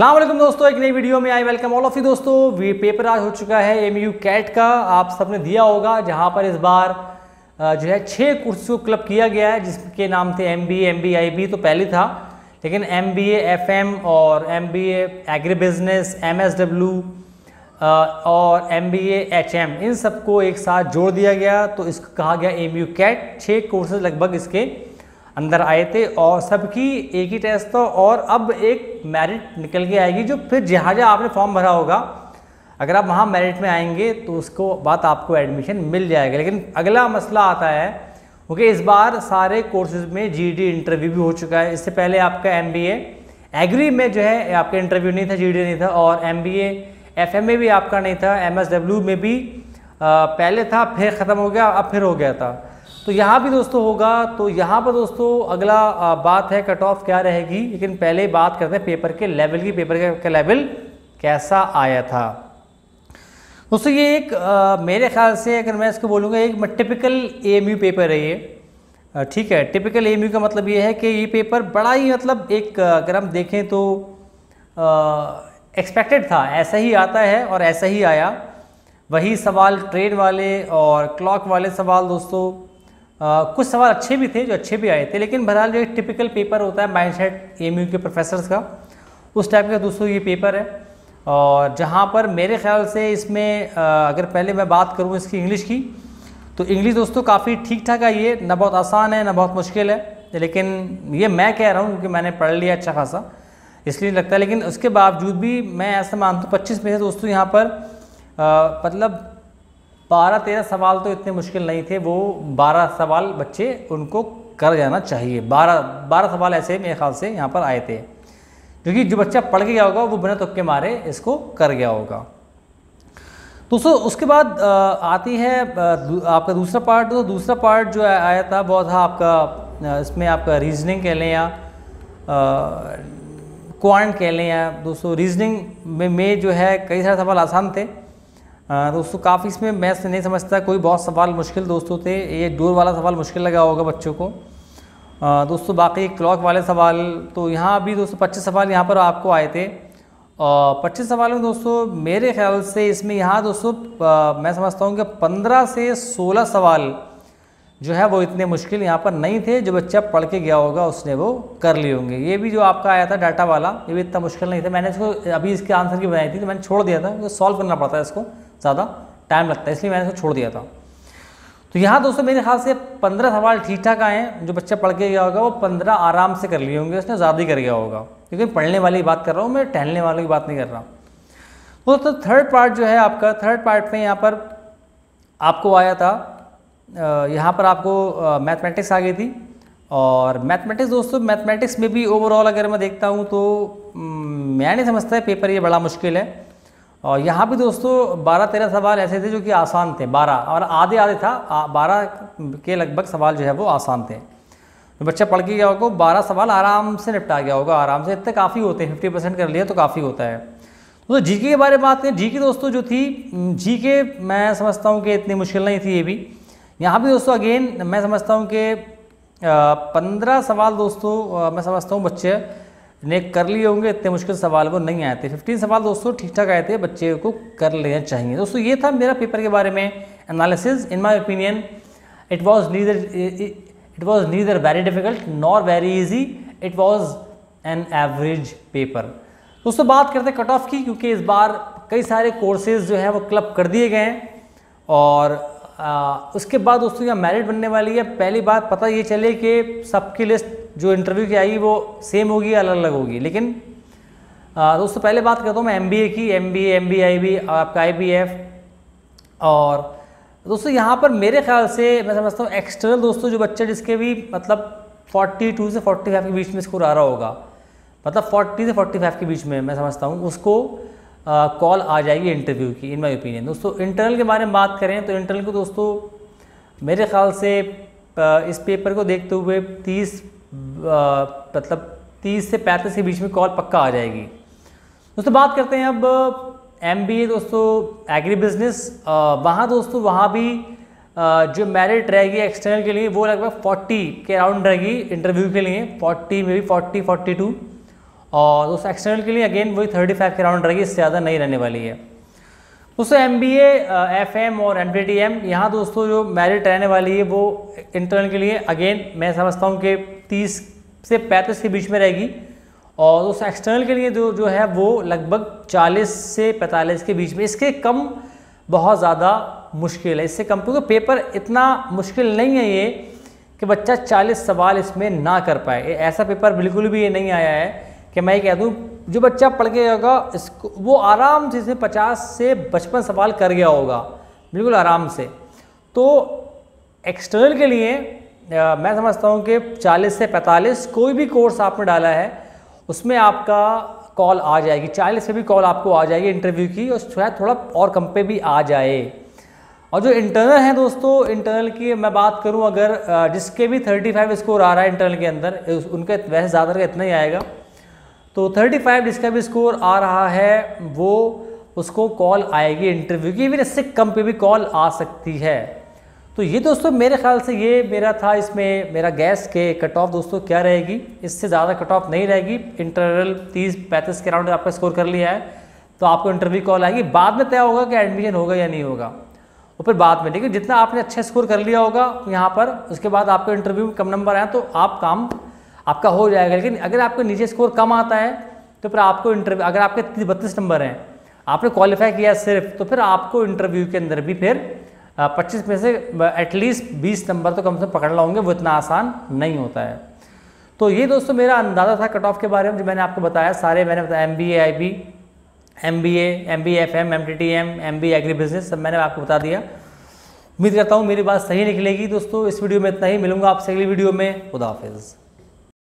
वालेकुम दोस्तों, एक नई वीडियो में I welcome all of you दोस्तों। वी पेपर आज हो चुका है एम यू कैट का। आप सबने दिया होगा, जहाँ पर इस बार जो है छः कोर्स को क्लब किया गया है, जिसके नाम थे M B M B I B तो पहले था, लेकिन एम बी एफ़ एम और M B agri business M S W और एम बी एच एम इन सबको एक साथ जोड़ दिया गया। तो इसको कहा गया एम यू कैट छः कोर्सेज लगभग इसके अंदर आए थे और सबकी एक ही टेस्ट था और अब एक मेरिट निकल के आएगी जो फिर जहाँ जहाँ आपने फॉर्म भरा होगा। अगर आप वहाँ मेरिट में आएँगे तो उसको बाद आपको एडमिशन मिल जाएगा। लेकिन अगला मसला आता है क्योंकि इस बार सारे कोर्सेज में जीडी इंटरव्यू भी हो चुका है। इससे पहले आपका एमबीए एग्री में जो है आपका इंटरव्यू नहीं था जीडी नहीं था और एमबीए एफएमए भी आपका नहीं था एमएसडब्ल्यू में भी पहले था, फिर ख़त्म हो गया, अब फिर हो गया था। तो यहाँ भी दोस्तों होगा तो यहाँ पर दोस्तों अगला बात है कट ऑफ़ क्या रहेगी? लेकिन पहले बात करते हैं पेपर के लेवल की पेपर का लेवल कैसा आया था? दोस्तों ये एक आ, मेरे ख्याल से अगर मैं इसको बोलूँगा एक टिपिकल ए पेपर है ये। ठीक है टिपिकल ए का मतलब ये है कि ये पेपर बड़ा ही मतलब एक अगर हम देखें तो एक्सपेक्टेड था ऐसा ही आता है और ऐसा ही आया। वही सवाल ट्रेन वाले और क्लॉक वाले सवाल दोस्तों आ, कुछ सवाल अच्छे भी थे जो अच्छे भी आए थे लेकिन बहरहाल जो एक टिपिकल पेपर होता है mind set M K professors का उस टाइप का दोस्तों ये पेपर है। और जहाँ पर मेरे ख्याल से इसमें आ, अगर पहले मैं बात करूँ इसकी इंग्लिश की तो इंग्लिश दोस्तों काफ़ी ठीक ठाक आई है ना बहुत आसान है ना बहुत मुश्किल है लेकिन ये मैं कह रहा हूँ क्योंकि मैंने पढ़ लिया अच्छा खासा इसलिए लगता है। लेकिन उसके बावजूद भी मैं ऐसा मानता हूँ पच्चीस में से दोस्तों यहाँ पर मतलब बारह तेरह सवाल तो इतने मुश्किल नहीं थे वो बारह सवाल बच्चे उनको कर जाना चाहिए। बारह बारह सवाल ऐसे मेरे ख्याल से यहाँ पर आए थे। क्योंकि जो बच्चा पढ़ गया होगा वो बिना तुक्के मारे इसको कर गया होगा। दोस्तों उसके बाद आती है आपका दूसरा पार्ट तो दूसरा पार्ट जो आया था वो था आपका इसमें आपका रीजनिंग कह लें या क्वांट कह लें या दोस्तों रीजनिंग में, में जो है कई सारे सवाल आसान थे। दोस्तों, काफ़ी इसमें मैथ्स नहीं समझता, कोई बहुत सवाल मुश्किल दोस्तों थे ये डोर वाला सवाल मुश्किल लगा होगा बच्चों को। दोस्तों, बाकी क्लॉक वाले सवाल तो यहाँ भी दोस्तों पच्चीस सवाल यहाँ पर आपको आए थे। और पच्चीस सवाल में दोस्तों, मेरे ख्याल से इसमें यहाँ दोस्तों मैं समझता हूँ कि पंद्रह से सोलह सवाल जो है वो इतने मुश्किल यहाँ पर नहीं थे, जो बच्चा पढ़ के गया होगा, उसने वो कर लिए होंगे। ये भी जो आपका आया था डाटा वाला, ये भी इतना मुश्किल नहीं था। मैंने इसको अभी इसके आंसर की बनाई थी तो मैंने छोड़ दिया था सॉल्व करना पड़ता है इसको। ज़्यादा टाइम लगता है, इसलिए मैंने इसको छोड़ दिया था। तो यहाँ दोस्तों मेरे ख्याल से पंद्रह सवाल ठीक ठाक आए हैं, जो बच्चा पढ़ के गया होगा, वो पंद्रह आराम से कर लिए होंगे, उसने ज़्यादा ही कर गया होगा। क्योंकि पढ़ने वाली बात कर रहा हूँ, मैं टहलने वालों की बात नहीं कर रहा। दोस्तों थर्ड पार्ट जो है आपका थर्ड पार्ट में यहाँ पर आपको आया था यहाँ पर आपको मैथमेटिक्स आ गई थी। और मैथमेटिक्स दोस्तों मैथमेटिक्स में भी ओवरऑल अगर मैं देखता हूँ तो मैं नहीं समझता है पेपर ये बड़ा मुश्किल है। और यहाँ भी दोस्तों 12-13 सवाल ऐसे थे जो कि आसान थे 12 और आधे आधे था 12 के लगभग सवाल जो है वो आसान थे। तो बच्चा पढ़ के गया होगा, बारह सवाल आराम से निपटा गया होगा, आराम से। इतने काफ़ी होते हैं फिफ्टी परसेंट कर लिया तो काफ़ी होता है। तो जी के बारे में बात करें, जी के दोस्तों जो थी जी के मैं समझता हूँ कि इतनी मुश्किल नहीं थी ये भी। यहाँ भी दोस्तों अगेन मैं समझता हूँ कि पंद्रह सवाल दोस्तों मैं समझता हूँ बच्चे ने कर लिए होंगे इतने मुश्किल सवाल वो नहीं आए थे। फिफ्टीन सवाल दोस्तों ठीक ठाक आए थे बच्चे को कर लेना चाहिए। दोस्तों ये था मेरा पेपर के बारे में analysis in my opinion it was neither it was neither very difficult nor very easy it was an average paper दोस्तों बात करते हैं कट ऑफ़ की क्योंकि इस बार कई सारे कोर्सेज जो है वो क्लब कर दिए गए हैं। और आ, उसके बाद दोस्तों यहाँ मेरिट बनने वाली है। पहली बात पता ये चले कि सबकी लिस्ट जो इंटरव्यू की आई, वो सेम होगी अलग अलग होगी? लेकिन दोस्तों, पहले बात करता हूँ मैं एमबीए की। M B M B I B आपका आई बी एफ़ और, दोस्तों, यहाँ पर मेरे ख्याल से मैं समझता हूँ एक्सटर्नल दोस्तों, जो बच्चे जिसके भी मतलब 42 से 45 के बीच में स्कोर आ रहा होगा मतलब 40 से 45 के बीच में मैं समझता हूँ, उसको कॉल आ जाएगी इंटरव्यू की इन माई ओपिनियन दोस्तों इंटरनल के बारे में बात करें तो इंटरनल को दोस्तों, मेरे ख्याल से इस पेपर को देखते हुए तीस मतलब तीस से पैंतीस के बीच में कॉल पक्का आ जाएगी। दोस्तों, बात करते हैं अब एमबीए दोस्तों एग्री बिज़नेस वहाँ दोस्तों, वहाँ भी जो मेरिट रहेगी एक्सटर्नल के लिए, वो लगभग 40 के अराउंड रहेगी इंटरव्यू के लिए। 40 में भी 40 42 और दोस्तों एक्सटर्नल के लिए अगेन वही थर्टी फाइव के राउंड रहेगी, इससे ज़्यादा नहीं रहने वाली है। दोस्तों एम बी एम और एम टी टी एम यहाँ दोस्तों, जो मेरिट रहने वाली है, वो इंटरनल के लिए अगेन मैं समझता हूँ कि तीस से पैंतीस के बीच में रहेगी और उस एक्सटर्नल के लिए जो जो है वो लगभग 40 से 45 के बीच में। इसके कम बहुत ज़्यादा मुश्किल है। इससे कम, क्योंकि पेपर इतना मुश्किल नहीं है ये कि बच्चा 40 सवाल इसमें ना कर पाए। ऐसा पेपर बिल्कुल भी ये नहीं आया है कि मैं ये कह दूँ, जो बच्चा पढ़ के होगा, इसको, वो आराम से इसमें पचास से पचपन सवाल कर गया होगा। बिल्कुल आराम से। तो एक्सटर्नल के लिए मैं समझता हूँ कि 40 से 45 कोई भी कोर्स आपने डाला है, उसमें आपका कॉल आ जाएगी। चालीस से भी कॉल आपको आ जाएगी इंटरव्यू की, और शायद थोड़ा और कम पे भी आ जाए। और जो इंटरनल है दोस्तों, इंटरनल की मैं बात करूँ, अगर जिसके भी 35 स्कोर आ रहा है इंटरनल के अंदर उनके वैसे ज़्यादा का इतना ही आएगा। तो 35 जिसका भी स्कोर आ रहा है, वो, उसको कॉल आएगी इंटरव्यू की, इवन इससे कम पे भी कॉल आ सकती है। तो ये दोस्तों मेरे ख्याल से ये मेरा था इसमें मेरा गैस के कट ऑफ़ दोस्तों क्या रहेगी। इससे ज़्यादा कट ऑफ़ नहीं रहेगी। इंटरवल तीस पैंतीस के राउंड आपका स्कोर कर लिया है। तो आपको इंटरव्यू कॉल आएगी। बाद में तय होगा कि एडमिशन होगा या नहीं होगा। और फिर बाद में, लेकिन जितना आपने अच्छा स्कोर कर लिया होगा यहाँ पर, उसके बाद आपको इंटरव्यू में कम नंबर आए तो आप काम आपका हो जाएगा। लेकिन अगर आपको नीचे स्कोर कम आता है तो फिर आपको इंटरव्यू अगर आपके बत्तीस नंबर हैं, आपने क्वालिफाई किया सिर्फ़ तो फिर आपको इंटरव्यू के अंदर भी फिर पच्चीस में से एटलीस्ट बीस नंबर तो कम से कम पकड़ लाओगे वो इतना आसान नहीं होता है। तो ये दोस्तों मेरा अंदाज़ा था कट ऑफ़ के बारे में, जो मैंने आपको बताया, सारे मैंने बताया M B A I B M B A M B F M M T T M M B agri business सब मैंने आपको बता दिया। उम्मीद करता हूँ मेरी बात सही निकलेगी दोस्तों, इस वीडियो में इतना ही, मिलूँगा आपसे अगली वीडियो में। खुदा हाफिज़।